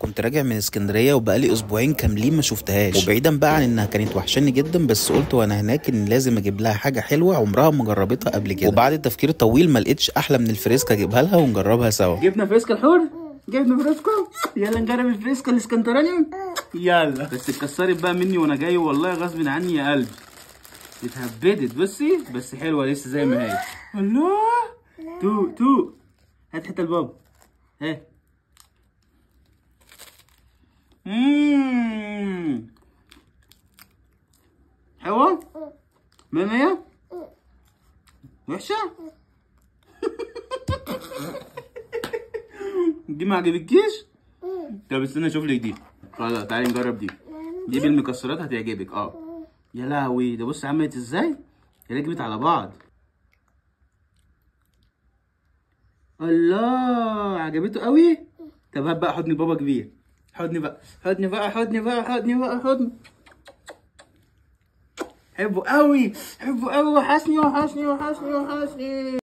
كنت راجع من اسكندرية وبقالي أسبوعين كاملين ما شفتهاش. وبعيدا بقى عن إنها كانت وحشاني جدا بس قلت وأنا هناك إن لازم أجيب لها حاجة حلوة عمرها ما جربتها قبل كده. وبعد تفكير طويل ما لقيتش أحلى من الفريسكا أجيبها لها ونجربها سوا. جبنا فريسكا الحور؟ جبنا فريسكا؟ يلا نجرب الفريسكا الإسكندراني. يلا. بس اتكسرت بقى مني وأنا جاي والله غصب عني يا قلبي. اتهبدت بصي. بس حلوة لسه زي ما هي. الله. تو تو هات حتة البابا ها. مم. مية مية؟ وحشة؟ دي ما عجبتكيش طب استنى أشوف لك دي. خلاص تعالي نجرب دي. دي بالمكسرات هتعجبك. آه. يا لهوي ده بص عملت إزاي؟ ركبت على بعض. الله عجبته قوي؟ طب هات بقى حضن بابا كبير. حضني بقى حضني بقى حضني بقى حضني بقى حضني حبه قوي حبه قوي وحشني وحشني وحشني وحشني.